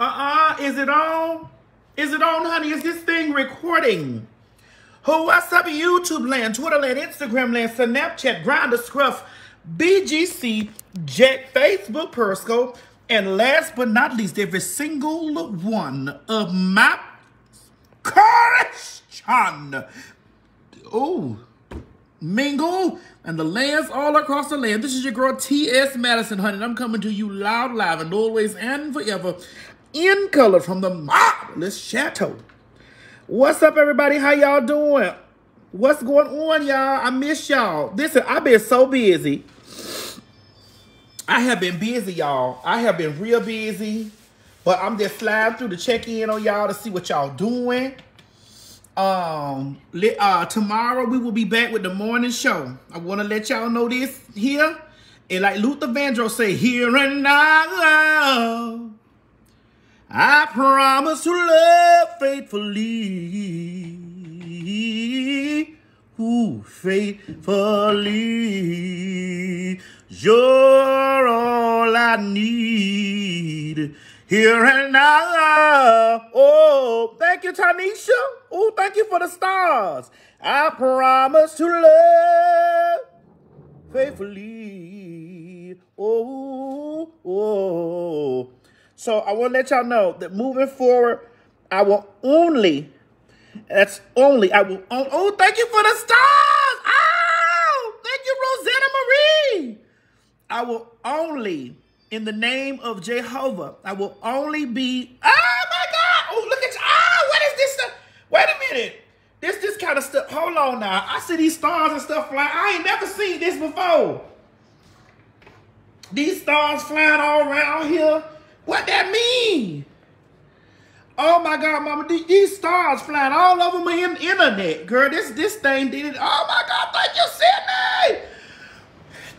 Uh-uh. Is it on? Is it on, honey? Is this thing recording? Who, what's up, YouTube land, Twitter land, Instagram land, Snapchat, Grindr, Scruff, BGC, Jack, Facebook, Periscope, and last but not least, every single one of my Christian. Oh, mingle and the lands all across the land. This is your girl T.S. Madison, honey, I'm coming to you loud, live, and always and forever in color from the marvelous chateau. What's up, everybody? How y'all doing? What's going on, y'all? I miss y'all. Listen, I've been so busy. I have been busy, y'all. I have been real busy. But I'm just sliding through to check in on y'all to see what y'all doing. Um, uh, tomorrow we will be back with the morning show. I want to let y'all know this here. And like Luther Vandross say, here and now. I promise to love faithfully. Ooh, faithfully. You're all I need. Here and now. Oh, thank you, Tanisha. Oh, thank you for the stars. I promise to love faithfully. Oh, oh. So I want to let y'all know that moving forward, I will only, that's only, I will, oh, oh thank you for the stars. Oh, thank you, Rosanna Marie. I will only, in the name of Jehovah, I will only be, oh my God. Oh, look at you. Ah, what is this stuff? Wait a minute. This, this kind of stuff. Hold on now. I see these stars and stuff flying. I ain't never seen this before. These stars flying all around here. What that mean? Oh my God, mama, these stars flying all over my internet, girl. This this thing did it. Oh my God, thank you, Sydney.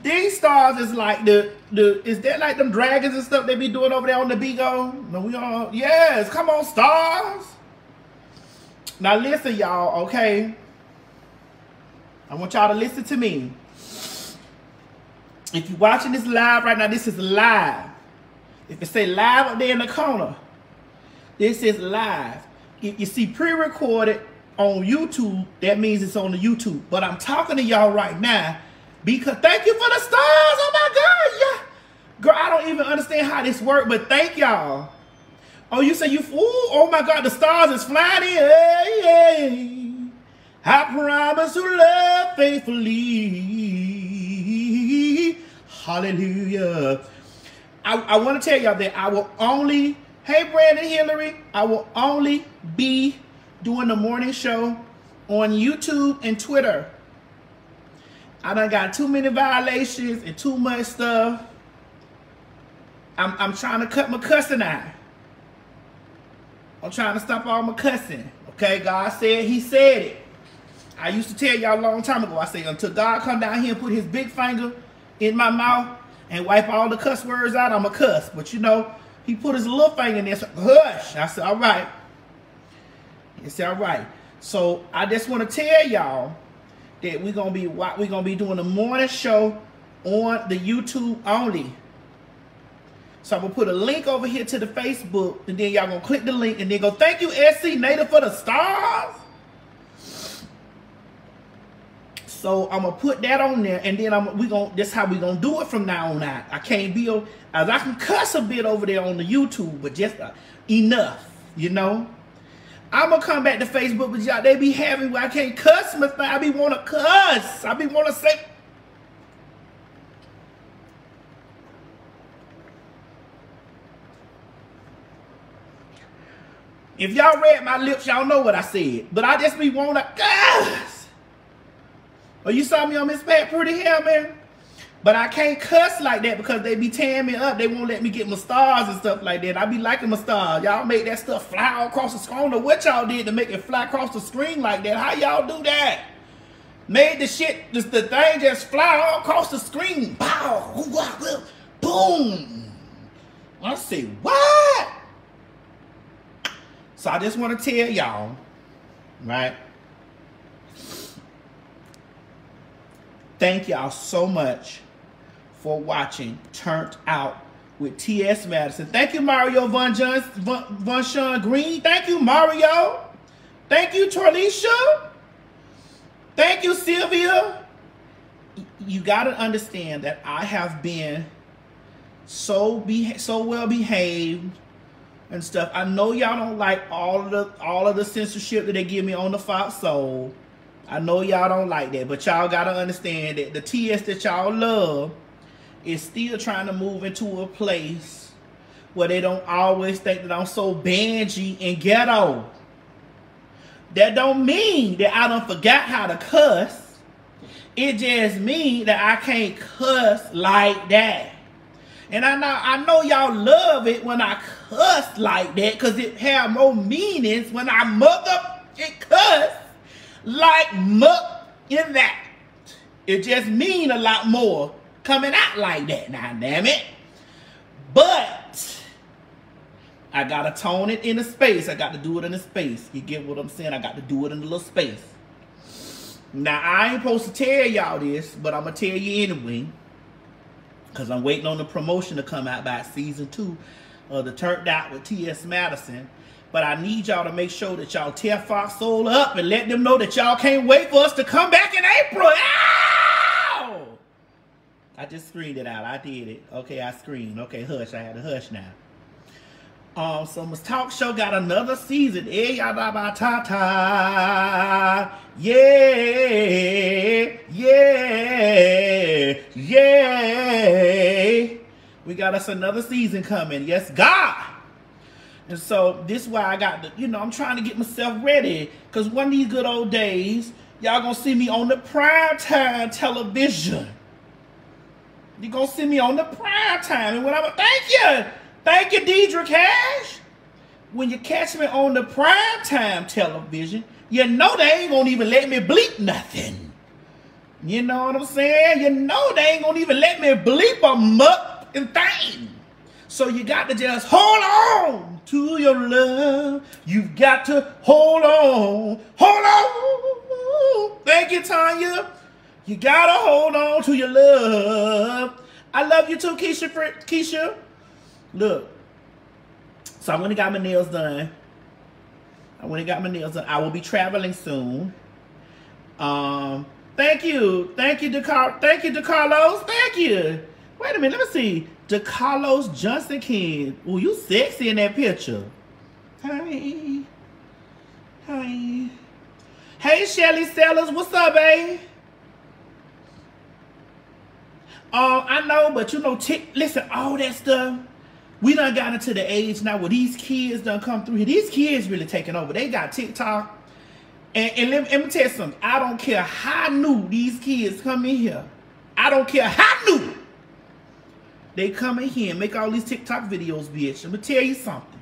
These stars is like the the is that like them dragons and stuff they be doing over there on the Bigo? No, we all yes. Come on, stars. Now listen, y'all. Okay, I want y'all to listen to me. If you're watching this live right now, this is live. If it say live up there in the corner, this is live. If you see pre-recorded on YouTube, that means it's on the YouTube. But I'm talking to y'all right now because thank you for the stars. Oh my God, yeah. Girl, I don't even understand how this works, but thank y'all. Oh, you say you, ooh, oh my God, the stars is flying in. Hey, hey. I promise to love faithfully. Hallelujah. I, I want to tell y'all that I will only, hey Brandon Hillary, I will only be doing the morning show on YouTube and Twitter. I done got too many violations and too much stuff. I'm, I'm trying to cut my cussing out. I'm trying to stop all my cussing. Okay, God said, he said it. I used to tell y'all a long time ago, I said, until God come down here and put his big finger in my mouth, and wipe all the cuss words out, I'm a cuss. But you know, he put his little finger in there, so, hush. I said, all right. He said, all right. So I just want to tell y'all that we're gonna be we're gonna be doing the morning show on the YouTube only. So I'm gonna put a link over here to the Facebook, and then y'all gonna click the link and then go, thank you, SC Native for the stars. So I'm gonna put that on there, and then I'm we gonna that's how we gonna do it from now on out. I can't be as I can cuss a bit over there on the YouTube, but just uh, enough, you know. I'm gonna come back to Facebook, but y'all they be having I can't cuss, but I be wanna cuss. I be wanna say. If y'all read my lips, y'all know what I said. But I just be wanna cuss. Oh, you saw me on Miss Pat Pretty Hair, man. But I can't cuss like that because they be tearing me up. They won't let me get my stars and stuff like that. I be liking my stars. Y'all make that stuff fly all across the screen. I don't know what y'all did to make it fly across the screen like that. How y'all do that? Made the shit, just the thing just fly all across the screen. Pow! Boom! I say, what? So I just want to tell y'all, right? Thank y'all so much for watching Turned Out with T.S. Madison. Thank you, Mario Von, John, Von, Von Sean Green. Thank you, Mario. Thank you, Torlisha. Thank you, Sylvia. You got to understand that I have been so be so well behaved and stuff. I know y'all don't like all of the all of the censorship that they give me on the Fox Soul. I know y'all don't like that, but y'all gotta understand that the TS that y'all love is still trying to move into a place where they don't always think that I'm so bangy and ghetto. That don't mean that I don't forgot how to cuss. It just means that I can't cuss like that. And I know I know y'all love it when I cuss like that because it have more meanings when I mother it cuss like muck in that. It just mean a lot more coming out like that now, damn it. But I gotta tone it in a space. I got to do it in a space. You get what I'm saying? I got to do it in a little space. Now I ain't supposed to tell y'all this, but I'm gonna tell you anyway. Cause I'm waiting on the promotion to come out by season two of the Turned Out with T.S. Madison. But I need y'all to make sure that y'all tear Fox Soul up and let them know that y'all can't wait for us to come back in April. Ow! I just screamed it out. I did it. Okay, I screamed. Okay, hush. I had to hush now. Um, so Miss Talk Show got another season. Eh, ta ta. Yeah, yeah, yeah. We got us another season coming. Yes, God. And so this is why I got the, you know, I'm trying to get myself ready. Cause one of these good old days, y'all gonna see me on the prime time television. you gonna see me on the prime time. And when I'm thank you. Thank you, Deidre Cash. When you catch me on the prime time television, you know they ain't gonna even let me bleep nothing. You know what I'm saying? You know they ain't gonna even let me bleep a muck and thing. So you got to just hold on to your love. You've got to hold on. Hold on. Thank you, Tanya. You got to hold on to your love. I love you too, Keisha. Keisha. Look. So I went and got my nails done. I went and got my nails done. I will be traveling soon. Um, thank you. Thank you, DeCar thank you, DeCarlos. Thank you. Wait a minute, let me see. DeCarlos Johnson King. Oh, you sexy in that picture. Hi. Hi. Hey, Shelly Sellers. What's up, babe? Oh, I know, but you know, listen, all that stuff. We done got into the age now where these kids done come through here. These kids really taking over. They got TikTok. And, and let, let me tell you something. I don't care how new these kids come in here. I don't care how new they come in here and make all these TikTok videos, bitch. I'm gonna tell you something.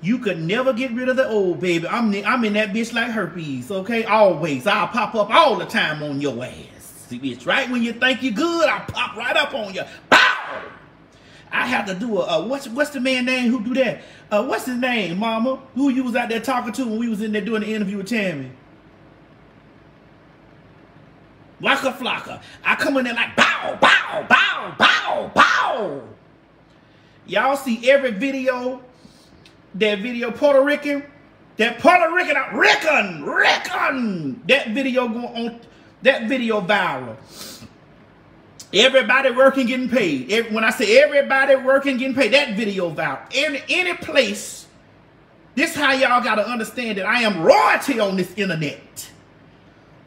You could never get rid of the old baby. I'm I'm in that bitch like herpes, okay? Always. I'll pop up all the time on your ass. See, bitch, right when you think you're good, I'll pop right up on you. Bow! I have to do a, a what's what's the man name who do that? Uh, what's his name, mama? Who you was out there talking to when we was in there doing the interview with Tammy? Waka flocka. I come in there like bow, bow, bow, bow, bow. Y'all see every video, that video Puerto Rican, that Puerto Rican, Rican, Rican, that video going on, that video viral. Everybody working, getting paid. Every, when I say everybody working, getting paid, that video viral. Any, any place, this how y'all got to understand that I am royalty on this internet.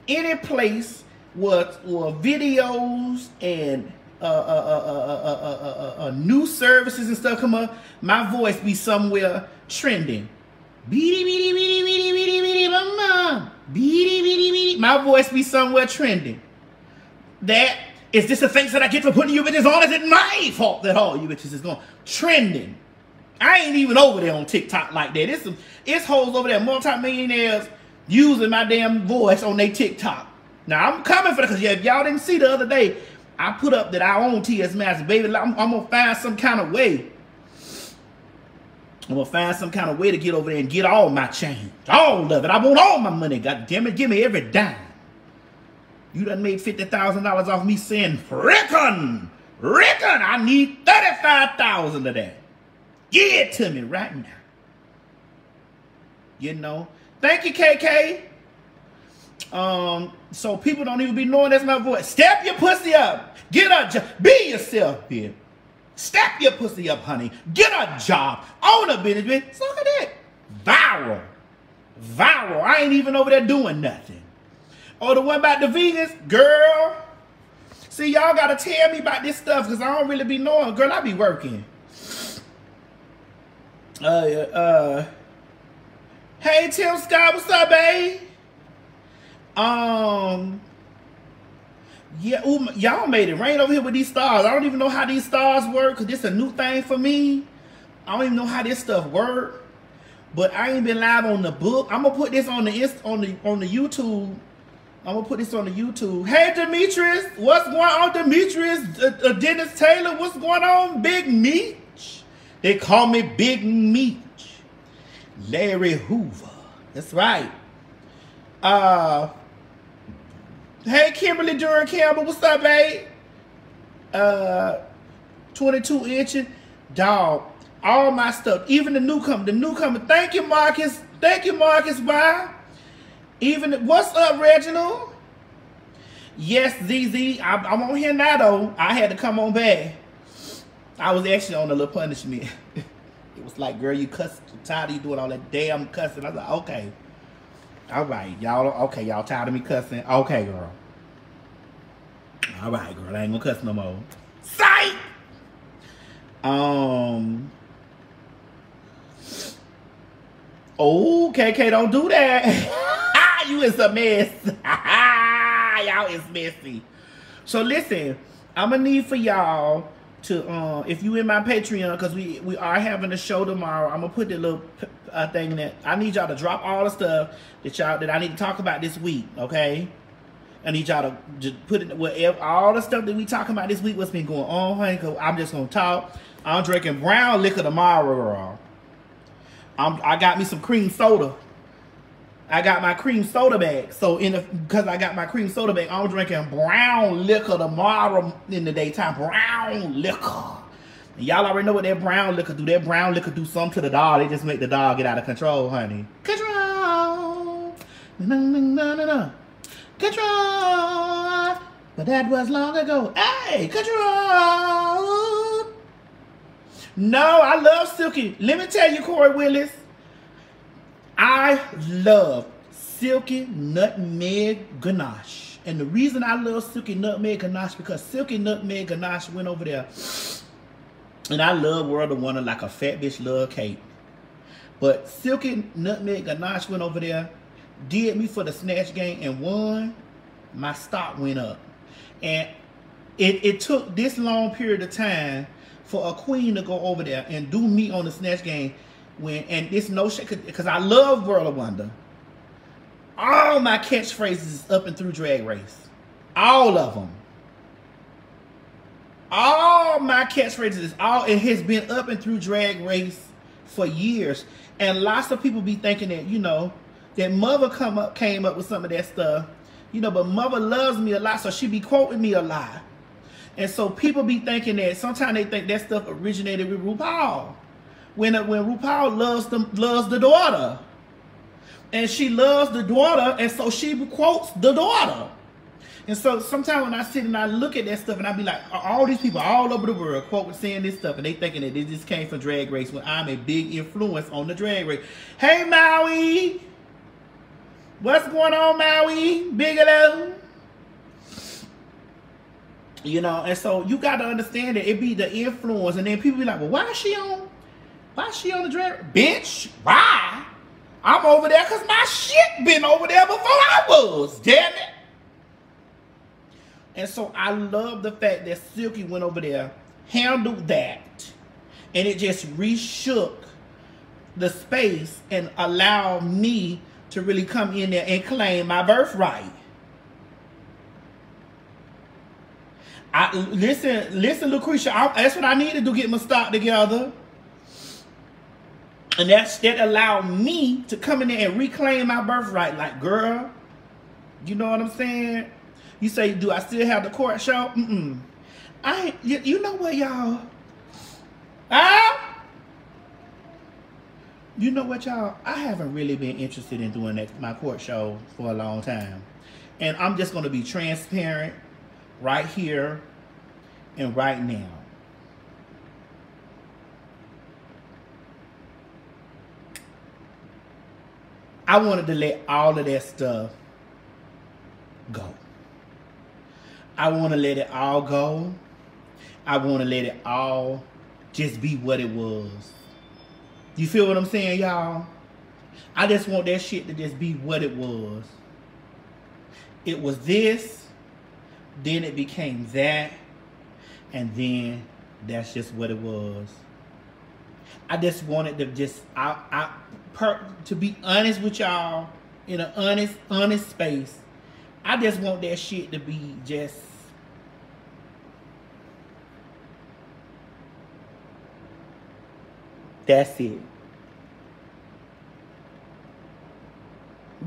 Any place what were videos and uh, uh, uh, uh uh uh new services and stuff come up, my voice be somewhere trending. Beady, beady, beady, beady, beady, beady, mama. Beady, beady, beady. My voice be somewhere trending. That is this the thanks that I get for putting you bitches on? Is it my fault that all you bitches is going trending? I ain't even over there on TikTok like that. It's some, it's hoes over there, multimillionaires using my damn voice on their TikTok. Now I'm coming for that because if y'all didn't see the other day, I put up that I own TS Master, baby. I'm, I'm, gonna find some kind of way. I'm gonna find some kind of way to get over there and get all my change, all of it. I want all my money. God damn it, give me every dime. You done made fifty thousand dollars off me saying frickin', Reckon I need 35,000 of that. Give it to me right now. You know? Thank you, KK. Um, so people don't even be knowing that's my voice. Step your pussy up. Get a job. Be yourself, bitch. Step your pussy up, honey. Get a job. Own a business, bitch. Look at that. Viral. Viral. I ain't even over there doing nothing. Oh, the one about the vegans? Girl. See, y'all got to tell me about this stuff because I don't really be knowing. Girl, I be working. Uh, uh, hey, Tim Scott, what's up, babe? Um, yeah, ooh, y'all made it rain over here with these stars. I don't even know how these stars work because this a new thing for me. I don't even know how this stuff work. But I ain't been live on the book. I'm gonna put this on the on the on the YouTube. I'm gonna put this on the YouTube. Hey Demetrius, what's going on, Demetrius? Uh, uh, Dennis Taylor, what's going on, Big Meech? They call me Big Meech. Larry Hoover. That's right. Uh Hey, Kimberly Duran Campbell, what's up, babe? Uh, 22 inches, dog. All my stuff, even the newcomer, the newcomer. Thank you, Marcus. Thank you, Marcus. Bye. Even what's up, Reginald? Yes, ZZ. I, I'm on here now though. I had to come on back. I was actually on a little punishment. it was like, girl, you cuss. tired of you doing all that damn cussing. I was like, okay. All right, y'all. Okay, y'all tired of me cussing? Okay, girl. All right, girl. I ain't gonna cuss no more. Sight. Um. Oh, KK, don't do that. Ah, you is a mess. y'all is messy. So listen, I'm gonna need for y'all to uh, if you in my Patreon, because we we are having a show tomorrow. I'm gonna put the little uh, thing that I need y'all to drop all the stuff that y'all that I need to talk about this week. Okay, I need y'all to just put it whatever all the stuff that we talking about this week. What's been going on, honey? Cause I'm just gonna talk. I'm drinking brown liquor tomorrow. I'm I got me some cream soda. I got my cream soda bag. So in the because I got my cream soda bag, I'm drinking brown liquor tomorrow in the daytime. Brown liquor. Y'all already know what that brown liquor do. That brown liquor do something to the dog. They just make the dog get out of control, honey. Control. No, no, no, no, no. Control. But that was long ago. Hey, control. No, I love Silky. Let me tell you, Corey Willis. I love Silky Nutmeg Ganache. And the reason I love Silky Nutmeg Ganache because Silky Nutmeg Ganache went over there. And I love World of Wonder like a fat bitch love cake. But Silky Nutmeg Ganache went over there, did me for the snatch game and won. My stock went up. And it, it took this long period of time for a queen to go over there and do me on the snatch game when and this no shit because I love World of Wonder. All my catchphrases up and through Drag Race, all of them. All my catchphrases all it has been up and through Drag Race for years, and lots of people be thinking that you know that mother come up came up with some of that stuff, you know, but mother loves me a lot, so she be quoting me a lot. And so people be thinking that sometimes they think that stuff originated with RuPaul when uh, when RuPaul loves the loves the daughter, and she loves the daughter, and so she quotes the daughter. And so sometimes when I sit and I look at that stuff, and I be like, all these people all over the world quoting saying this stuff, and they thinking that this just came from Drag Race when I'm a big influence on the Drag Race. Hey Maui, what's going on, Maui Bigelow? You know, and so you got to understand that it be the influence, and then people be like, well, why is she on? Why she on the drag? Bitch, why? I'm over there because my shit been over there before I was, damn it. And so I love the fact that Silky went over there, handled that, and it just reshook the space and allowed me to really come in there and claim my birthright. I listen, listen, Lucretia. I, that's what I need to do. Get my stock together. And that's that allowed me to come in there and reclaim my birthright. Like, girl, you know what I'm saying? You say, do I still have the court show? Mm-mm. I you, you know what, y'all? Ah. You know what, y'all? I haven't really been interested in doing that, my court show for a long time. And I'm just going to be transparent right here and right now. I wanted to let all of that stuff go. I want to let it all go. I want to let it all just be what it was. You feel what I'm saying, y'all? I just want that shit to just be what it was. It was this, then it became that, and then that's just what it was. I just wanted to just I I per, to be honest with y'all in an honest honest space. I just want that shit to be just That's it.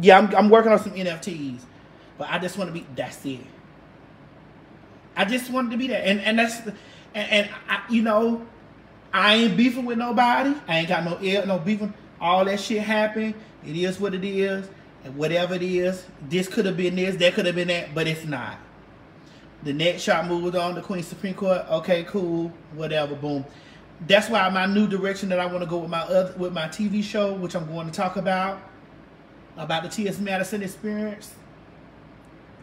Yeah, I'm, I'm working on some NFTs, but I just want to be. That's it. I just wanted to be there, and and that's and, and I, you know, I ain't beefing with nobody. I ain't got no eh, no beefing. All that shit happened. It is what it is, and whatever it is, this could have been this, that could have been that, but it's not. The next shot moved on to Queen Supreme Court. Okay, cool, whatever, boom that's why my new direction that I want to go with my other with my TV show, which I'm going to talk about about the T.S. Madison experience.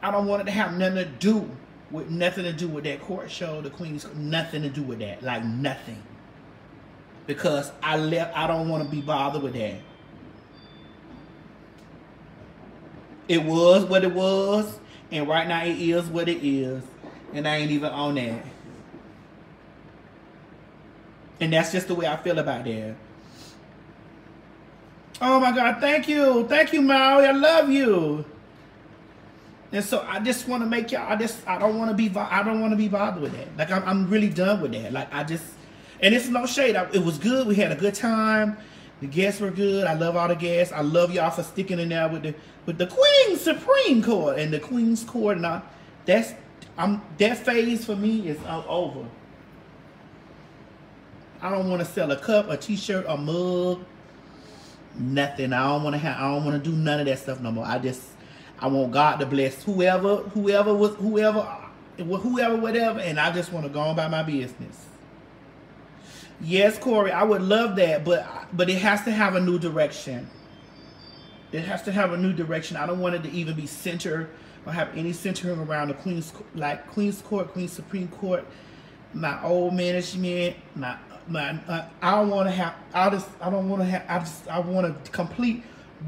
I don't want it to have nothing to do with nothing to do with that court show, the Queen's nothing to do with that, like nothing. Because I left, I don't want to be bothered with that. It was what it was, and right now it is what it is, and I ain't even on that. And that's just the way I feel about that. Oh my God, thank you. Thank you, Maui. I love you. And so I just want to make y'all, I just, I don't want to be, I don't want to be bothered with that. Like, I'm, I'm really done with that. Like, I just, and it's no shade. I, it was good. We had a good time. The guests were good. I love all the guests. I love y'all for sticking in there with the, with the Queen Supreme Court and the Queen's Court. And I, that's, I'm, that phase for me is over. I don't want to sell a cup, a t-shirt, a mug, nothing. I don't want to have. I don't want to do none of that stuff no more. I just, I want God to bless whoever, whoever was, whoever, whoever, whatever, and I just want to go on by my business. Yes, Corey, I would love that, but but it has to have a new direction. It has to have a new direction. I don't want it to even be centered or have any centering around the Queen's like Queen's Court, Queen's Supreme Court, my old management, my my, uh, I don't want to have. I just. I don't want to have. I just. I want a complete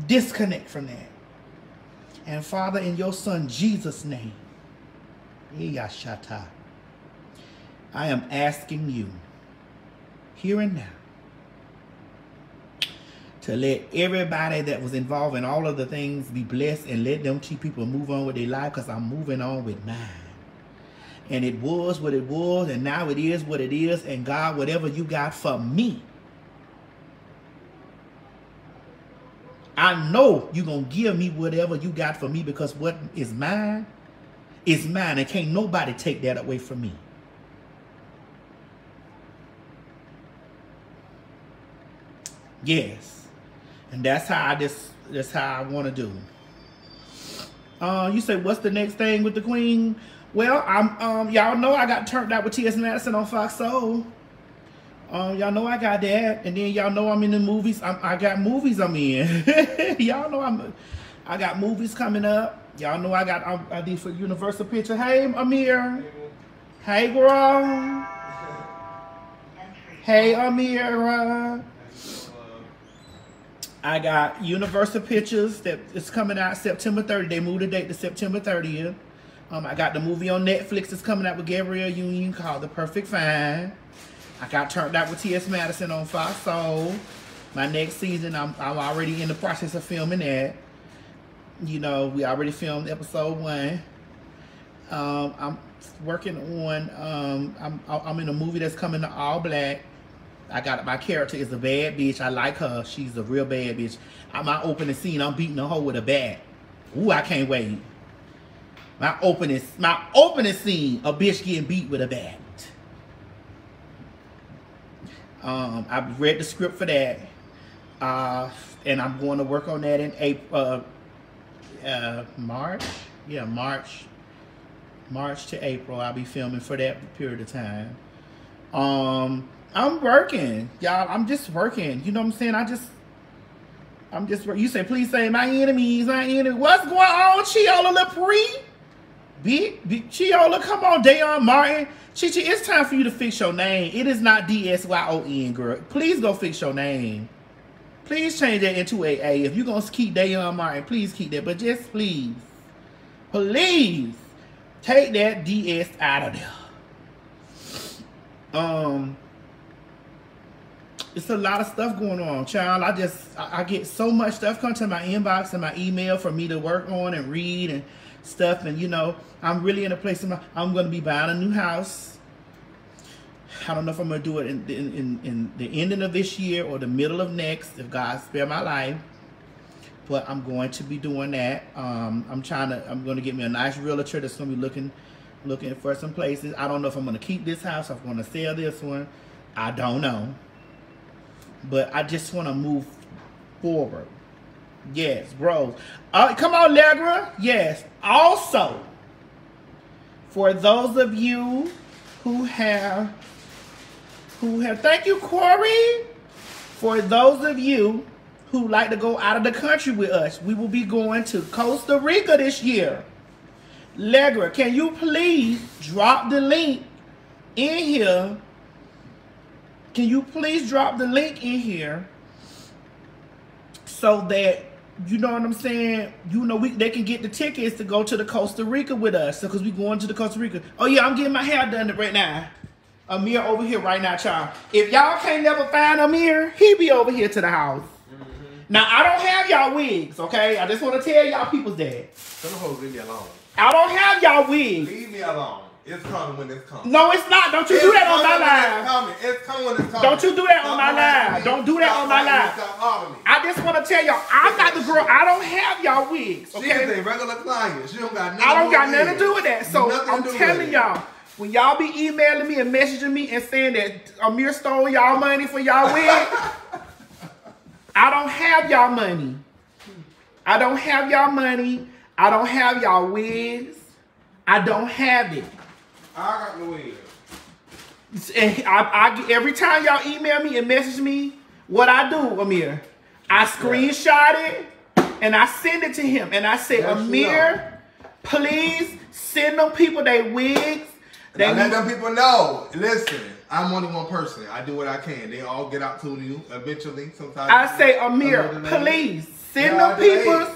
disconnect from that. And Father, in your Son Jesus' name, I am asking you, here and now, to let everybody that was involved in all of the things be blessed and let them keep people move on with their life because I'm moving on with mine and it was what it was, and now it is what it is, and God, whatever you got for me, I know you're going to give me whatever you got for me because what is mine is mine, and can't nobody take that away from me. Yes. And that's how I just that's how I want to do. Uh, you say, what's the next thing with the queen? Well, I'm um y'all know I got turned out with T.S. Madison on Fox Soul. Um, y'all know I got that, and then y'all know I'm in the movies. I'm, i got movies I'm in. y'all know I'm. I got movies coming up. Y'all know I got. I, I did for Universal Picture. Hey, Amir. Hey, girl. Hey, Amira. I got Universal Pictures that is coming out September 30th. They moved the date to September 30th. Um, I got the movie on Netflix that's coming out with Gabrielle Union called The Perfect Find. I got turned out with T.S. Madison on Fox Soul. My next season, I'm, I'm already in the process of filming that. You know, we already filmed episode one. Um, I'm working on, um, I'm, I'm in a movie that's coming to ALLBLK. I got my character is a bad bitch. I like her. She's a real bad bitch. I'm my opening scene, I'm beating a hoe with a bat. Ooh, I can't wait. My opening, my opening scene, a bitch getting beat with a bat. Um, I've read the script for that, uh, and I'm going to work on that in April, uh, uh, March. Yeah, March, March to April. I'll be filming for that period of time. Um, I'm working, y'all. I'm just working. You know what I'm saying? I just, I'm just. You say, please say my enemies, my enemy. What's going on, Chiola Lepre? Big, big Chiola, come on, Dayon Martin. Chichi, it's time for you to fix your name. It is not D-S-Y-O-N, girl. Please go fix your name. Please change that into a A. If you're going to keep Dayon Martin, please keep that. But just please, please, take that DS out of there. Um, it's a lot of stuff going on, child. I just, I, I get so much stuff come to my inbox and my email for me to work on and read and stuff. And, you know, I'm really in a place my, I'm going to be buying a new house. I don't know if I'm going to do it in, in, in, in the ending of this year or the middle of next, if God spare my life. But I'm going to be doing that. Um, I'm trying to, I'm going to get me a nice realtor that's going to be looking, looking for some places. I don't know if I'm going to keep this house, if I'm going to sell this one. I don't know. But I just want to move forward. Yes, bros. Uh, come on, Legra. Yes. Also, for those of you who have, who have, thank you, Corey. For those of you who like to go out of the country with us, we will be going to Costa Rica this year. Legra, can you please drop the link in here? Can you please drop the link in here so that you know what I'm saying? You know, we they can get the tickets to go to the Costa Rica with us. So, cause we going to the Costa Rica. Oh yeah, I'm getting my hair done right now. Amir over here right now, child. If y'all can't never find Amir, he be over here to the house. Mm-hmm. Now I don't have y'all wigs, okay? I just want to tell y'all people's that. Don't leave me alone. I don't have y'all wigs. Leave me alone. It's coming when it's coming. No, it's not. Don't you it's do that on my live. It's coming. It's coming when it's coming. Don't you do that on my live. Don't do that on my live. I just want to tell y'all, I got the girl. I don't have y'all wigs. Okay? She's a regular client. She don't got nothing. I don't got nothing to do with that. So I'm telling y'all. When y'all be emailing me and messaging me and saying that Amir stole y'all money for y'all wig, I don't have y'all money. I don't have y'all money. I don't have y'all wigs. I don't have it. I got the wig. And I, I, every time y'all email me and message me, what I do, Amir, I screenshot it and I send it to him. And I say, yes, Amir, please send them people they wigs. They I let them people know. Listen, I'm only one person. I do what I can. They all get out to you eventually. Sometimes I say, Amir, please send yeah, them people.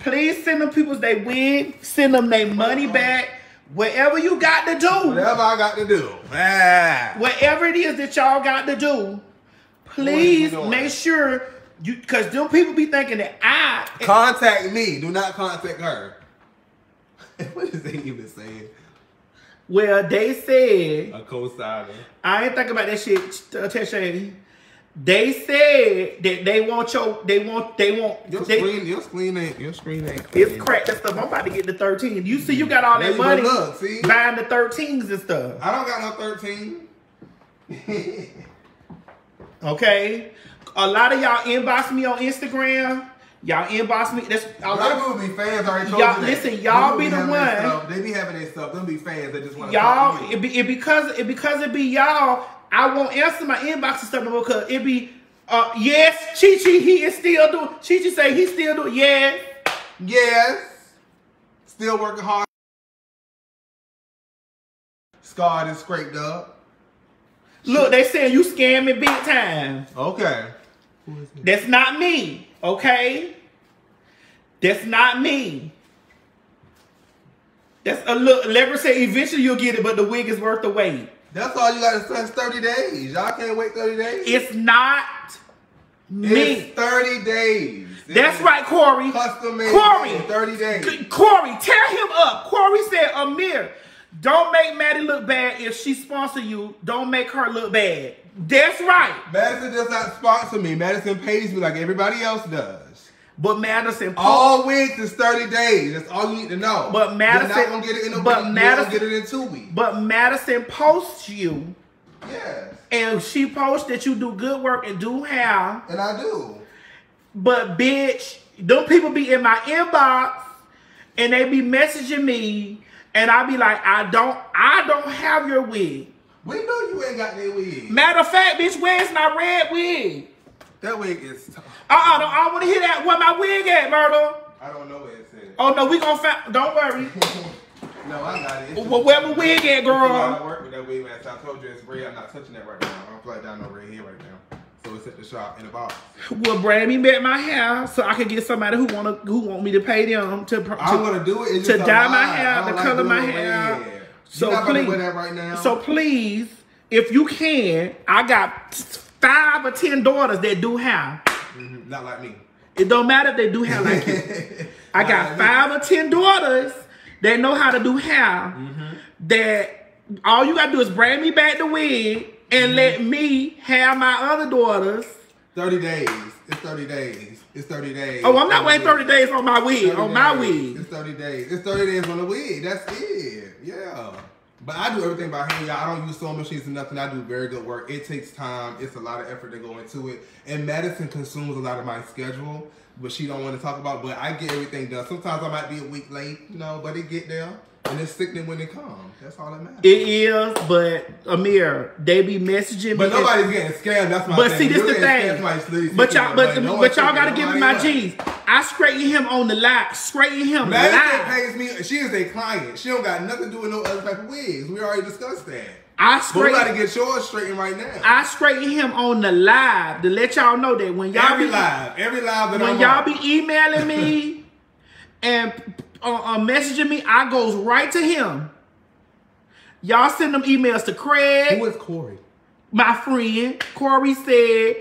Please send them people they wig. Send them their money uh-huh. back. Whatever you got to do. Whatever I got to do. Ah. Whatever it is that y'all got to do, please make sure you because them people be thinking that I contact me. Do not contact her. what is they even saying? Well, they said a co-signer. I ain't thinking about that shit, Tesha. They said that they want your, they want, they want. Your they, screen, your screen ain't, your screen ain't. Clean. It's cracked and stuff. I'm about to get the 13. You see, you got all that money look, see? buying the 13s and stuff. I don't got no 13. okay, a lot of y'all inbox me on Instagram. Y'all inbox me. That's a lot of people be fans. Already told y'all, listen, y'all be, be the one. They be having their stuff. Them be fans. They just want y'all. It be it because it because it be y'all. I won't answer my inbox and stuff because it be, uh, yes, Chi Chi, he is still doing, Chi Chi say he still doing, yes. Yes. Still working hard. Scarred and scraped up. Look, they saying you scamming big time. Okay. That's not me, okay? That's not me. That's a look. Lever say eventually you'll get it, but the wig is worth the wait. That's all you got to say. 30 days. Y'all can't wait 30 days? It's not me. It's 30 days. That's right, Corey. Custom made Corey. 30 days. Corey, tear him up. Corey said, Amir, don't make Maddie look bad if she sponsor you. Don't make her look bad. That's right. Madison does not sponsor me. Madison pays me like everybody else does. But Madison, all weeks is thirty days. That's all you need to know. But Madison, You're not gonna get it in a but week. Madison, get it in two weeks. But Madison posts you Yes. And she posts that you do good work and do hair. And I do. But bitch, them people be in my inbox and they be messaging me and I be like, I don't I don't have your wig. We know you ain't got that wig. Matter of fact, bitch, where's my red wig? That wig is tough. Uh-uh, don't, I don't want to hear that. Where my wig at, murder? I don't know where it says. Oh no, we gonna find. Don't worry. no, I got it. It's Well, where my wig at, It's a lot of girl? work with that wig, man. So I told you it's red. I'm not touching that right now. I'm flat down over here right now. So it's at the shop in the box. Well, brand me back my hair so I can get somebody who wanna who want me to pay them to. to I'm gonna do it. It's to dye my hair, to like color my hair. So So please- wear that right now. So please, if you can, I got five or ten daughters that do hair. Mhm, not like me. It don't matter if they do hair like you. I got five or ten daughters that know how to do hair. Mm-hmm. That all you gotta do is bring me back the wig and Mm-hmm. let me have my other daughters. 30 days. It's 30 days. It's 30 days. Oh, I'm not waiting 30 days on my wig, 30 on my days. wig. It's 30 days. It's 30 days on the wig. That's it. Yeah. But I do everything by hand, y'all. I don't use sewing machines and nothing. I do very good work. It takes time. It's a lot of effort to go into it. And Madison consumes a lot of my schedule, but she don't want to talk about. But I get everything done. Sometimes I might be a week late, you know, but it get there. And it's sickening when it comes. That's all that matters. It is, but Amir, they be messaging but me. nobody's getting scammed. That's my But thing. see, this You're the thing. But y'all, but. No but y'all gotta give me my money. G's. I straighten him on the live, straighten him Madison pays me. She is a client. She don't got nothing to do with no other type of wigs. We already discussed that. I But we got to get yours straightened right now. I straighten him on the live to let y'all know that when y'all every be live, every live that when I'm y'all on. be emailing me and uh, uh, messaging me, I goes right to him. Y'all send them emails to Craig. Who is Corey? my friend Corey said,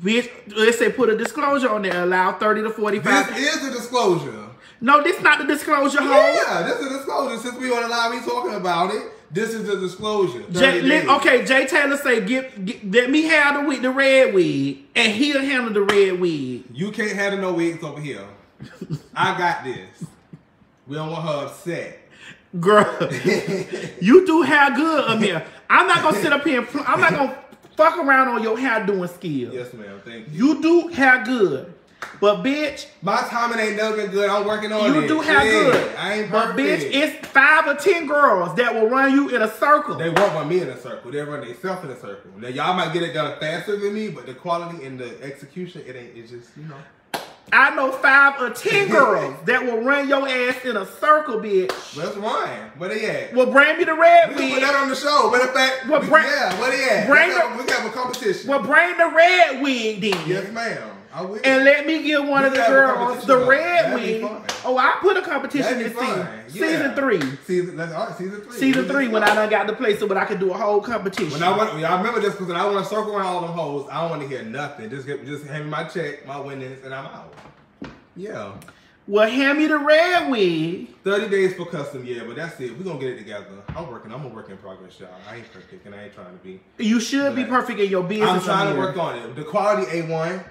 bitch, let's say put a disclosure on there, allow 30 to 45. This is a disclosure. no, this not the disclosure, ho. Yeah, this is a disclosure. Since we on the live, we talking about it. This is a disclosure. 30 Jay, let, okay, Jay Taylor say, get, let me have the, the red wig, and he'll handle the red wig. You can't handle no wigs over here. I got this. We don't want her upset. Girl, you do hair good, Amir. I'm not gonna sit up here and, pl- I'm not gonna fuck around on your hair doing skills. Yes, ma'am. Thank you. You do hair good, but bitch, My timing ain't never good. I'm working on it. you do hair Yeah, good. I ain't but bitch, it's five or ten girls that will run you in a circle. They won't run me in a circle. They run themselves in a circle. Now y'all might get it done faster than me, but the quality and the execution, it ain't. It's just you know. I know five or ten girls that will run your ass in a circle, bitch. Let's run. Where they at? Well, bring me the red we wig. put that on the show. Matter of fact, Well, we- bring- yeah, where they at? bring Let's have- the- we have a competition. Well, bring the red wig then. yes, ma'am. I. And let me give one We of the can have a girls the red wig. Oh, I put a competition this season. Yeah. Season three. Season. That's all right. Season three. Season three when I done got the place so but I could do a whole competition. When I want, y'all remember this because I want to circle around all them hoes. I don't want to hear nothing. Just get, just hand me my check, my winnings, and I'm out. Yeah. well, hand me the red wig. 30 days for custom, yeah, but that's it. We're gonna get it together. I'm working, I'm a work in progress, y'all. I ain't perfect and I ain't trying to be. You should be perfect in your business. I'm trying to work on it. The quality A1.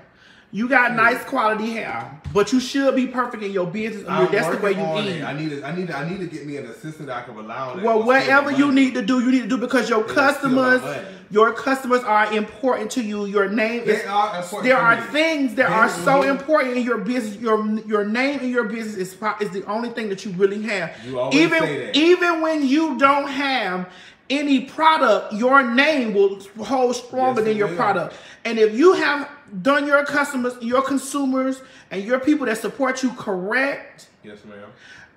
You got hmm. nice quality hair, but you should be perfect in your business. I'm That's the way you eat. I need to, I need to, I need to get me an assistant that I can rely on. Well, whatever you need to do, you need to do because your They don't steal my customers, your customers are important to you. Your name They is. are There are things that They- are so important in your business. Your your name in your business is is the only thing that you really have. You always even say that. even when you don't have any product, your name will hold stronger Yes, than your will. product. And if you have done your customers, your consumers, and your people that support you correct, Yes, ma'am.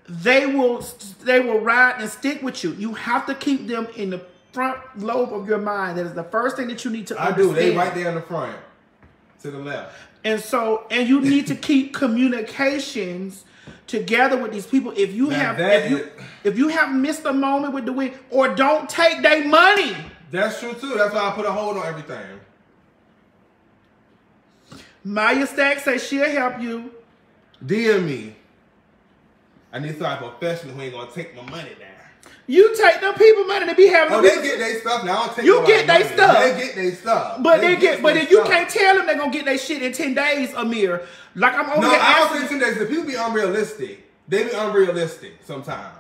they will they will ride and stick with you. You have to keep them in the front lobe of your mind. That is the first thing that you need to I do. They right there in the front, to the left. And so, and you need to keep communications together with these people. If you Now have, if you, is- if you have missed a moment with the wig, or don't take their money. That's true too. That's why I put a hold on everything. Maya Stack says she'll help you. DM me. I need somebody professional who ain't gonna take my money down. You take them people money to be having. Oh, they get their stuff now. I don't take You get their stuff. They get their stuff. but they, get, but if you stuff. can't tell them they're gonna get their shit in ten days, Amir. Like I'm over No, here I don't think two days. The people be unrealistic. They be unrealistic sometimes.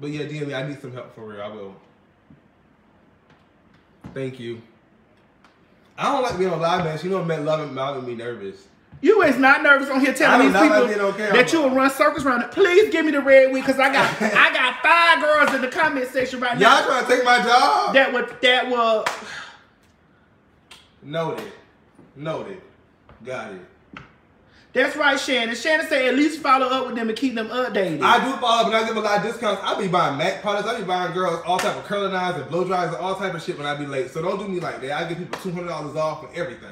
But yeah, DM me. I need some help for real. I will. Thank you. I don't like being on live, man. You know, man, loving, loving me nervous. You is not nervous on here telling these people like being on camera. that you will run circles around it. Please give me the red wig because I got I got five girls in the comment section right now. Y'all trying to take my job? that would that will Noted. Noted. Got it. That's right, Shannon. Shannon said at least follow up with them and keep them updated. I do follow up and I give a lot of discounts. I be buying MAC products. I be buying girls all type of curling irons and blow dryers and all type of shit when I be late. So don't do me like that. I give people two hundred dollars off and everything.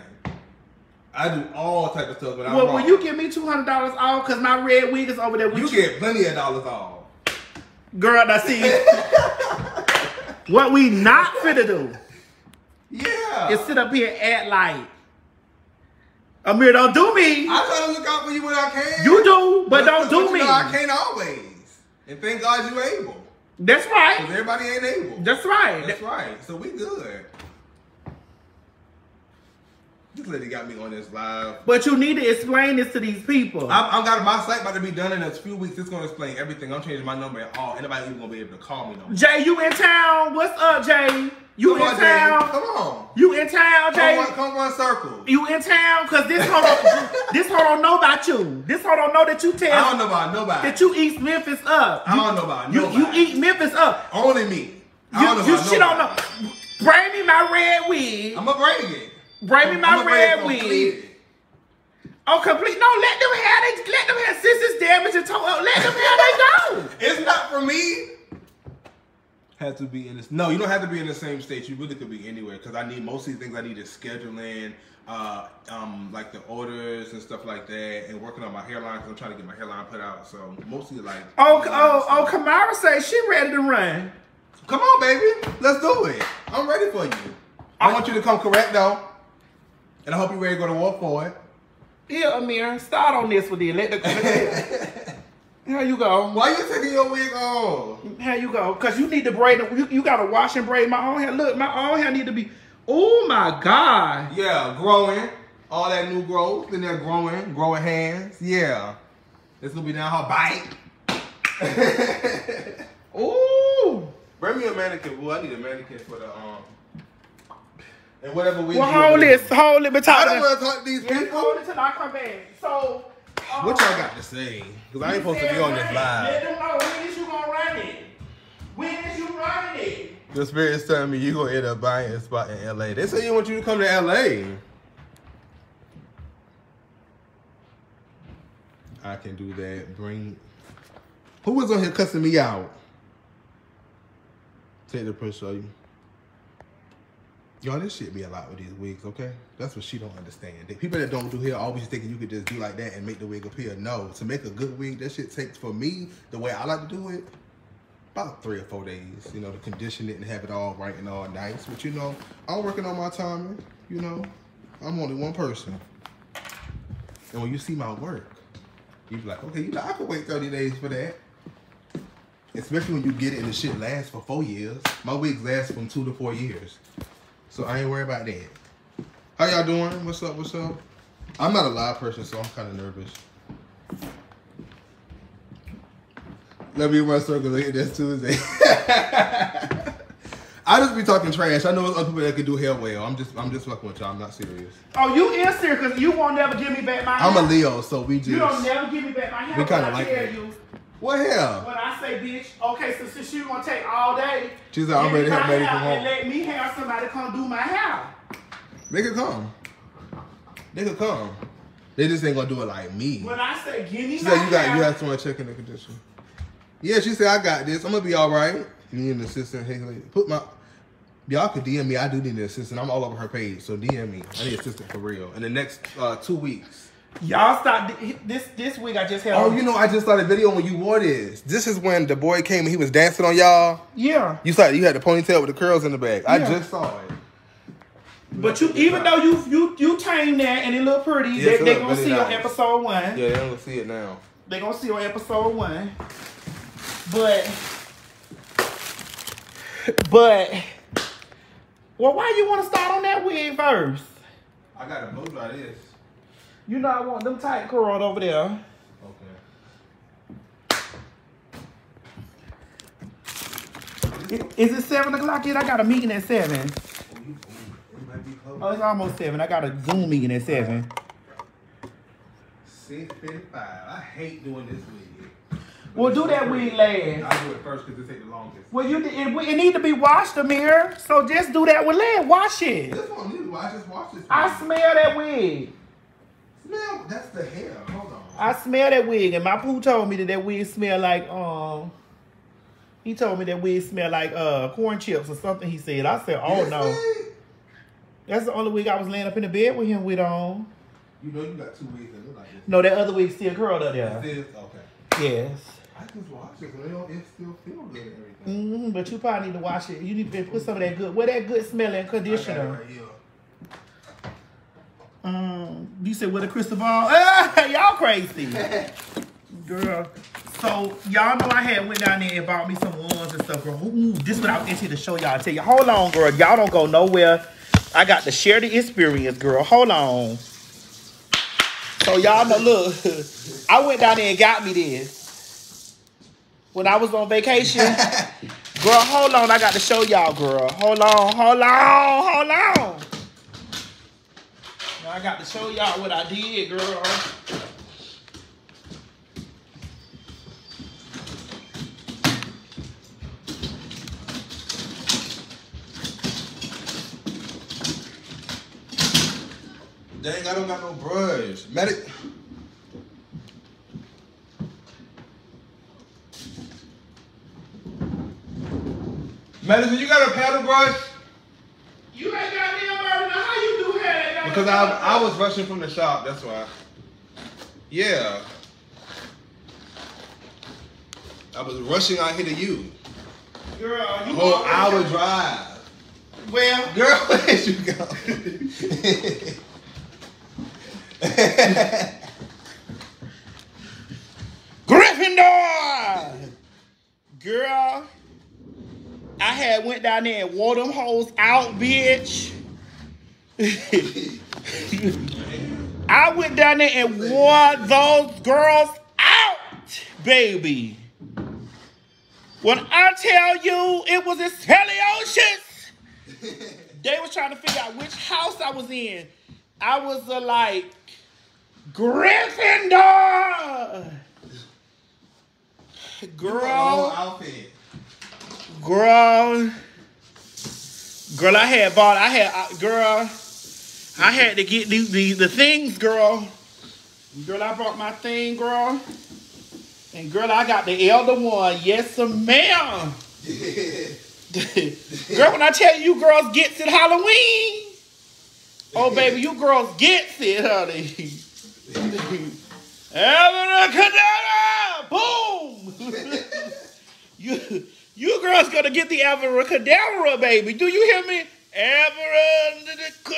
I do all type of stuff when I'm well, will you give me two hundred dollars off because my red wig is over there with You you? get plenty of dollars off. Girl, I see. what we not fit to do Yeah. is sit up here act like Amir, don't do me. I try to look out for you when I can. You do, but don't do you me. know I can't always. And thank God you're able. That's right. Because everybody ain't able. That's right. That's right. So we good. This lady got me on this live. But you need to explain this to these people. I'm, I'm got my site about to be done in a few weeks. It's gonna explain everything. I'm changing my number at all. Anybody even gonna be able to call me no more. Jay, you in town? What's up, Jay? You Come in on, Jay. town? Come on. You in town, Come Jay? come run circles. You in town? Cause this hoe don't, this hoe don't know about you. This hoe don't know that you I tell don't know about nobody. that you eat Memphis up. I don't know about you, nobody. you eat Memphis up. Only me. I You, don't know you about shit don't know. nobody. Bring me my red wig. I'm gonna bring it. Bring me my I'ma red wig. completed. Oh, complete. No, let them have they, let them have sisters damage and toe up. Let them have they go. It's not for me. Have to be in this. No, you don't have to be in the same state. You really could be anywhere because I need most of these things. I need is scheduling, uh, um, like the orders and stuff like that, and working on my hairline because I'm trying to get my hairline put out. So mostly like. Oh, oh, oh, Kamara say she ready to run. Come on, baby, let's do it. I'm ready for you. I want you to come correct though, and I hope you're ready to go to war for it. Yeah, Amir, start on this with the electric. Here you go. Why you taking your wig off? Here you go. Cause you need to braid. it. You, you gotta wash and braid my own hair. Look, my own hair need to be. Oh my god. Yeah, growing. All that new growth, and they're growing, growing hands. Yeah. This will be down her bite. Ooh. Bring me a mannequin. Well, I need a mannequin for the um. And whatever we. Well, hold this. Hold it. I don't want to talk to these people. hold it till I come back. So. What y'all got to say? Because I ain't supposed to be on this Let live. them know when is you gonna run it. When is you running it? The spirit's telling me you gonna end up buying a spot in LA. They say you want you to come to LA. I can do that. Bring. Who was on here cussing me out? Take the pressure show you. Y'all, this shit be a lot with these wigs, okay? That's what she don't understand. People that don't do hair always thinking you could just do like that and make the wig appear. No, to make a good wig, that shit takes for me the way I like to do it about three or four days, you know, to condition it and have it all right and all nice. But you know, I'm working on my timing. You know, I'm only one person. And when you see my work, you be like, okay, you know, I could wait 30 days for that. Especially when you get it and the shit lasts for four years. My wigs last from two to four years. So I ain't worried about that. How y'all doing? What's up? What's up? I'm not a live person, so I'm kind of nervous. Let me run circles again. That's Tuesday. I just be talking trash. I know there's other people that can do hair well. I'm just, I'm just fucking with y'all. I'm not serious. Oh, you in serious? Cause you won't never give me back my I'm a. Leo, so we just. You don't never give me back my hair. We When I like that. you. What hell? When I say, bitch, okay, so since you gonna take all day, she's said, I'm ready to help Maddie from home. And let me have somebody come do my hair. They could come. They could come. They just ain't gonna do it like me. When I say, give me She said you got hair, you have someone checking the condition. Yeah, she said I got this. I'm gonna be all right. You need an assistant. Hey, lady, put my. Y'all could DM me. I do need an assistant. I'm all over her page, so DM me. I need an assistant for real. In the next uh, two weeks. Y'all stop this this week. I just had. Oh, you know, I just saw the video when you wore this. This is when the boy came and he was dancing on y'all. yeah. You saw you had the ponytail with the curls in the back. I just saw it. But you, even though you you you tame that and it look pretty, Yes, they it they look gonna really see on episode one. Yeah, they're gonna see it now. They gonna see on episode one. But but well, why you want to start on that wig first? I got to blow dry this. You know I want them tight curled over there. Okay. Is it seven o'clock yet? I got a meeting at seven. Oh, you Oh, it's almost seven. I got a Zoom meeting at seven. Six fifty-five. I hate doing this wig. Well, do that wig last. I do it first because it take the longest. Well, you it, it need to be washed, Amir. So just do that with lead. Wash it. This one need to wash. Just wash this. I smell that wig. Smell. That's the hair. Hold on. I smell that wig, and my poo told me that that wig smell like um. He told me that wig smell like uh corn chips or something. He said. I said, oh This no, wig? that's the only wig I was laying up in the bed with him with on. You know you got two wigs that look like this. No, that other wig still curled up there. This okay. Yes. I just wash it, but it, it still feel good and everything. Mm-hmm, but you probably need to wash it. You need to put some of that good, what that good smelling I got it conditioner. right. Um, you said with a crystal ball? Ah, y'all crazy, girl. So y'all know I had went down there and bought me some ones and stuff, girl. Ooh, this what I was into to show y'all. Tell you, hold on, girl. Y'all don't go nowhere. I got to share the experience, girl. Hold on. So y'all know, look, I went down there and got me this when I was on vacation. Girl, hold on. I got to show y'all, girl. Hold on, hold on, hold on. I got to show y'all what I did, girl. Dang, I don't got no brush. Medic. Medicine, you got a paddle brush? You ain't got me about how you do hair? Because I, I was rushing from the shop, that's why. Yeah. I was rushing out here to you. girl, you whole always- hour drive. Well, Girl, where'd you go? Gryffindor. Girl, I had went down there and wore them hoes out, bitch. I went down there and wore those girls out, baby. When I tell you it was Expelliarmus, they was trying to figure out which house I was in. I was uh, like, Gryffindor! Girl, girl, girl, I had bought, I had, uh, girl, I had to get the, the, the things, girl. Girl, I brought my thing, girl. And girl, I got the elder one. Yes, sir, ma'am. Girl, when I tell you, you girls gets it Halloween. Oh, baby, you girls gets it, honey. Abracadabra! Boom! you, you girls gonna get the abracadabra, baby. Do you hear me? Abracadabra!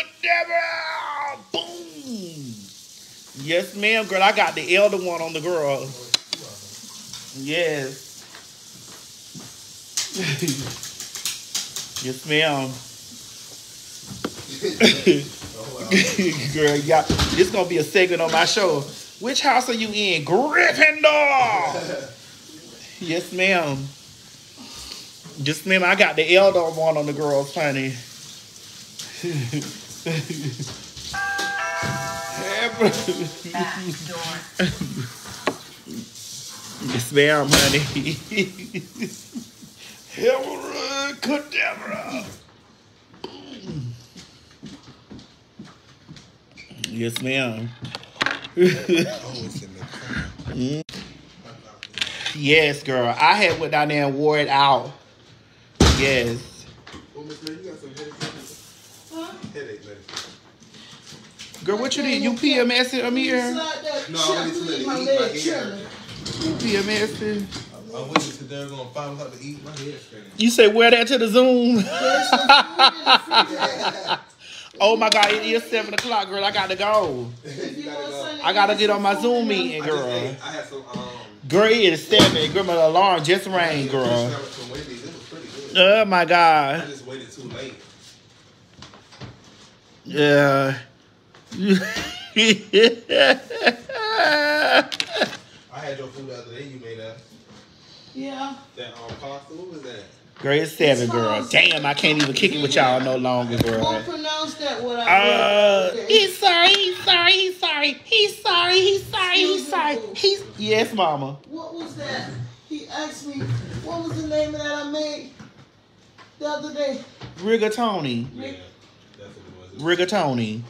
Boom! Yes, ma'am, girl. I got the elder one on the girl. Yes. yes, ma'am. Girl, yeah, this gonna be a segment on my show. Which house are you in? Gryffindor. yes, ma'am. Yes, ma'am. I got the elder one on the girls, honey. Yes, ma'am, honey. Abracadabra. Yes, ma'am. Yes, girl. I had went down there and wore it out. Yes. Well, Miss May, you got some headache medicine? Headache medicine. Girl, what you did? You PMS it, Amir? No, I went to let it eat my hair. You PMS it? I went to there going to find out to eat my hair straight. You say wear that to the Zoom? oh my God, it is 7 o'clock, girl. I got to go. gotta go. I got to get on my Zoom meeting, I just girl. I had some, um, Girl, it is 7. Girl, my alarm just rang, girl. sandwich from Wendy's. It was pretty good. Oh my God. I just waited too late. Yeah. I had your food the other day. You made that Yeah. that um pasta. What was that? Girl, it's seven, girl. Damn, I can't even kick it with y'all no longer, Don't girl. pronounce that what I Uh, read. he's sorry, he's sorry, he's sorry, he's sorry, he's sorry, he's sorry. He's yes, mama. What was that? He asked me, what was the name of that I made the other day? Rigatoni, Yeah, that's what it was. rigatoni.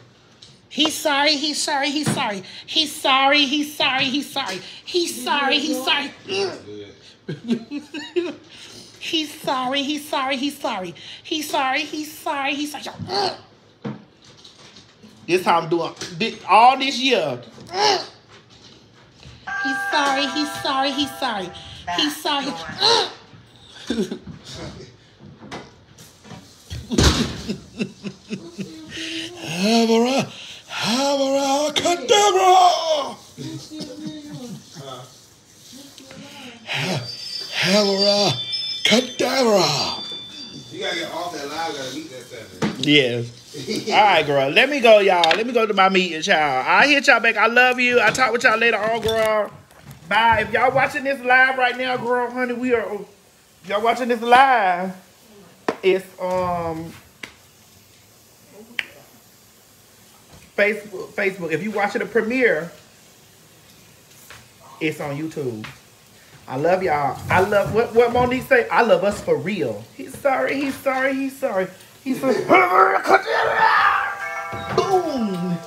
He's sorry, he's sorry, he's sorry, he's sorry, he's sorry, he's sorry, he's sorry, he's sorry. He's sorry, he's sorry, he's sorry, he's sorry, he's sorry, he's sorry. This how I'm doing all this year. He's sorry, he's sorry, he's sorry, he's sorry. Habara, habara, kadabra. Habara, kadabra. You gotta get off that live, gotta meet that seven. Yes. All right, girl. Let me go, y'all. Let me go to my meeting, child. I'll hit y'all back. I love you. I'll talk with y'all later on, girl. Bye. If y'all watching this live right now, girl, honey, we are. Y'all watching this live, it's um Facebook. Facebook. If you watching the premiere, it's on YouTube. I love y'all. I love what what Monique say. I love us for real. He's sorry. He's sorry. He's sorry. He's sorry. Boom.